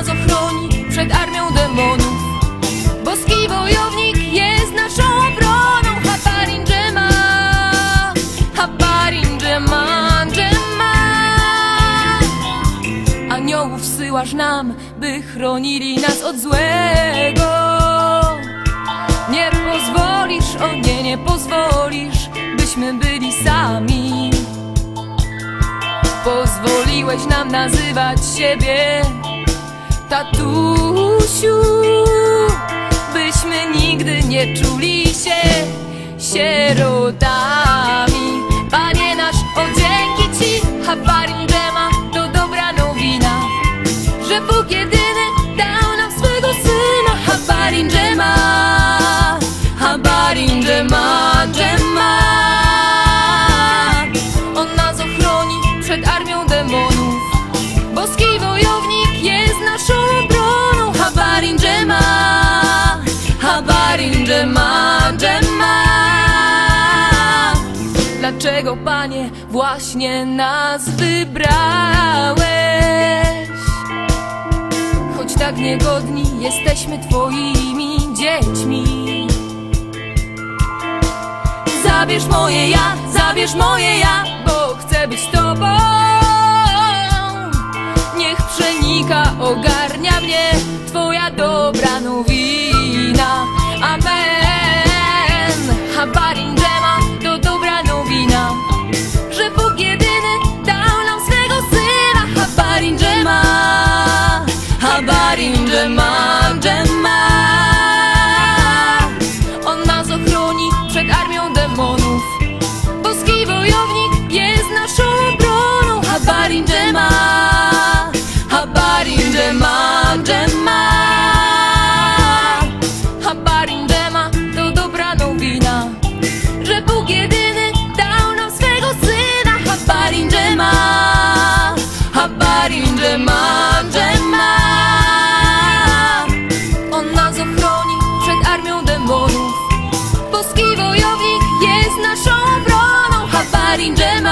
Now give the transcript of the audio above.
nas ochroni przed armią demonów. Boski wojownik jest naszą obroną. Habarin Dżema Habarin Dżema Dżema. Aniołów syłasz nam, by chronili nas od złego. Nie pozwolisz, o nie, nie pozwolisz Byśmy byli sami. Pozwoliłeś nam nazywać siebie Tatusiu Byśmy nigdy nie czuli się sierotami. Panie nasz, o dzięki Ci Habarim Dżema to dobra nowina Że Bóg jedyny dał nam swego Syna Habarim Dżema Habarim Dżema Dżema On nas ochroni przed armią demonów. Boski wojownik jest naszą obroną Habarin Dżema Habarin Dżema Dżema. Dlaczego Panie właśnie nas wybrałeś? Choć tak niegodni jesteśmy Twoimi dziećmi. Zabierz moje ja, zabierz moje ja, bo chcę być Tobą przenika, ogarnia mnie Twoja dobra nowina. Amen. Habarin Dżema to dobra nowina. Że Bóg jedyny dał nam swego Syna. Habarin Dżema. Habarin Dżema Habarin Dżema Dżema Habarin Dżema to dobra nowina. Że Bóg jedyny dał nam swego Syna. Habarin Dżema Habarin Dżema Dżema On nas ochroni przed armią demonów. Boski wojownik jest naszą obroną. Habarin Dżema